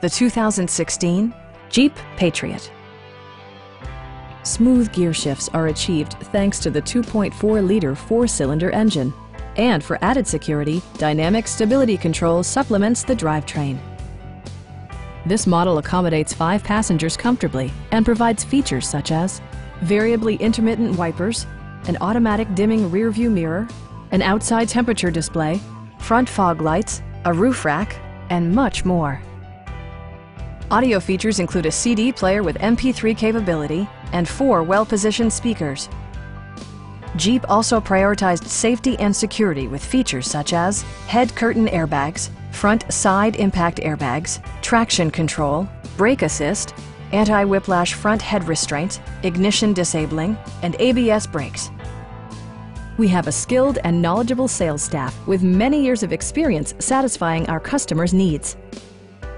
the 2016 Jeep Patriot. Smooth gear shifts are achieved thanks to the 2.4-liter four-cylinder engine. And for added security, Dynamic Stability Control supplements the drivetrain. This model accommodates five passengers comfortably and provides features such as variably intermittent wipers, an automatic dimming rearview mirror, an outside temperature display, front fog lights, a roof rack, and much more. Audio features include a CD player with MP3 capability and four well-positioned speakers. Jeep also prioritized safety and security with features such as head curtain airbags, front side impact airbags, traction control, brake assist, anti-whiplash front head restraints, ignition disabling, and ABS brakes. We have a skilled and knowledgeable sales staff with many years of experience satisfying our customers' needs.